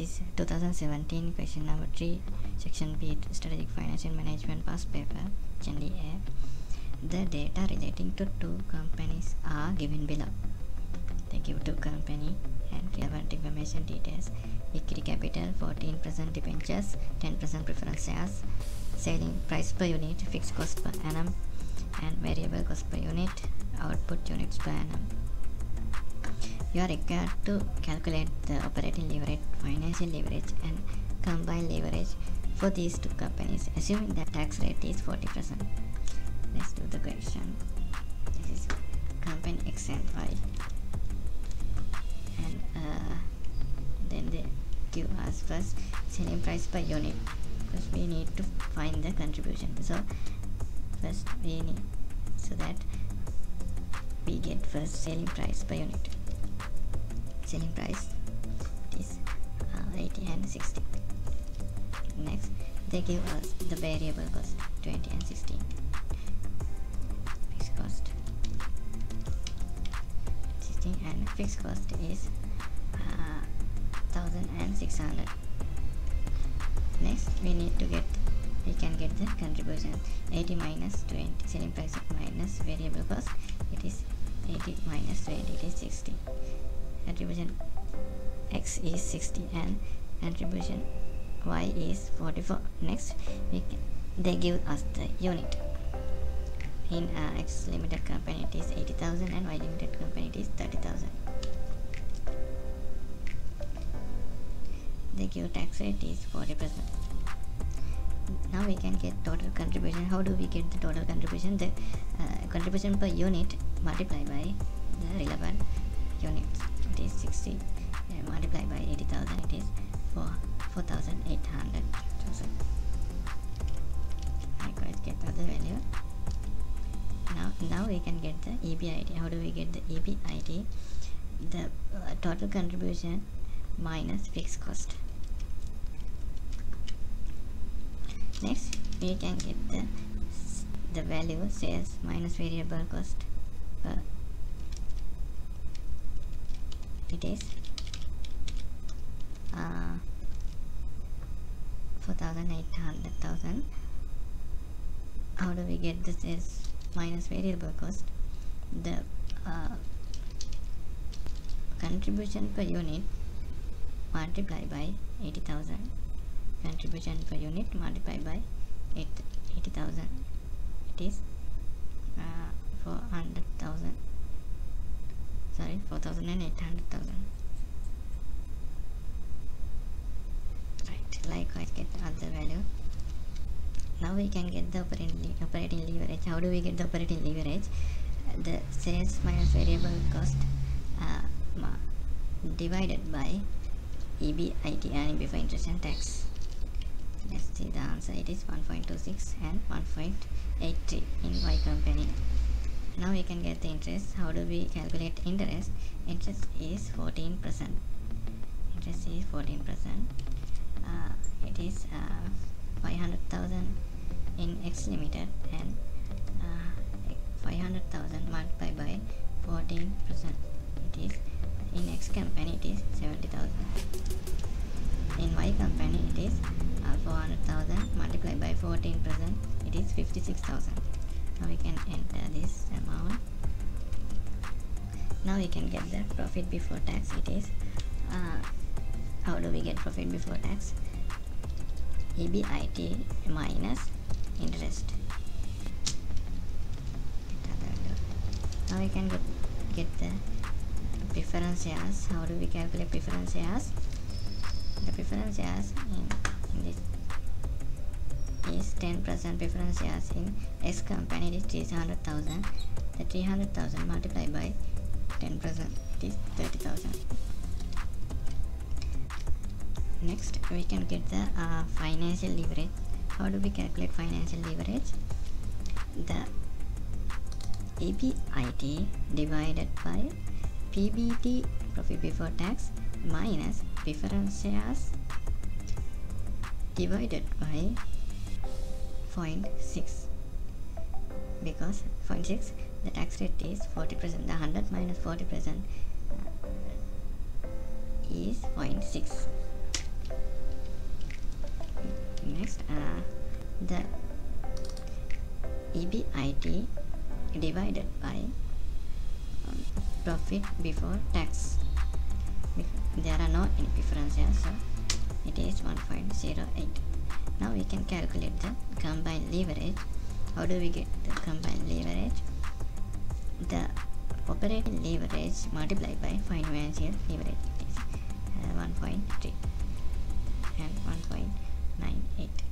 is 2017 question number 3 section B strategic financial management past paper HNDA the data relating to two companies are given below. They give two company and relevant information details. Equity capital 14% debentures 10% preference shares. Selling price per unit fixed cost per annum. And variable cost per unit output units per annum you are required to calculate the operating leverage, financial leverage and combined leverage for these two companies assuming that tax rate is 40%. Let's do the question. This is company X and Y and uh, then they give us first selling price per unit because we need to find the contribution so first we need so that we get first selling price per unit selling price. Is uh, 80 and 60 next they give us the variable cost 20 and 16 fixed cost. 16 and fixed cost is uh, 1600 next we need to get we can get the contribution. 80 minus 20 selling price minus variable cost it is 80 minus 20 is 60 attribution x is 60 and attribution y is 44 next we can, they give us the unit. In uh, x limited company it is 80000 and y limited company it is 30000 they give tax rate is 40 percent. Now we can get total contribution. How do we get the total contribution? The uh, contribution per unit multiplied by the relevant units. It is 60 uh, multiplied by 80,000 it is 4 4,800 likewise get other value. Now now we can get the EBIT how do we get the EBIT the uh, total contribution minus fixed cost. Next we can get the the value sales minus variable cost per it is. Uh, 4800,000 how do we get this is minus variable cost. The uh, contribution per unit multiplied by 80,000 contribution per unit multiplied by 80,000 it is uh, 400,000 sorry 4,800,000 right likewise get the other value. Now we can get the operating, operating leverage. How do we get the operating leverage? The sales minus variable cost uh, divided by EBIT earning before interest and tax. Let's see the answer it is 1.26 and 1.83 in Y company now we can get the interest. How do we calculate interest? Interest is 14 percent. Interest is 14 percent. Uh, it is uh, 500,000 in X limited and uh, 500,000 multiplied by 14 percent. It is in X company it is 70,000 in Y company it is uh, 400,000 multiplied by 14 percent it is 56,000 now we can enter this amount. Now we can get the profit before tax it is. Uh, how do we get profit before tax? EBIT minus interest. Now we can get, get the preference shares how do we calculate preference shares the preference shares in, in this is 10% preference shares in X company is 300,000 the 300,000 multiplied by 10% is 30,000 next we can get the uh, financial leverage. How do we calculate financial leverage? The EBIT divided by PBT profit before tax minus preference shares divided by 0.6 because 0.6 the tax rate is 40% the 100 minus 40% uh, is 0.6 next uh, the EBIT divided by um, profit before tax. There are no any differences so it is 1.08 now we can calculate the combined leverage. How do we get the combined leverage? The operating leverage multiplied by financial leverage is uh, 1.3 and 1.98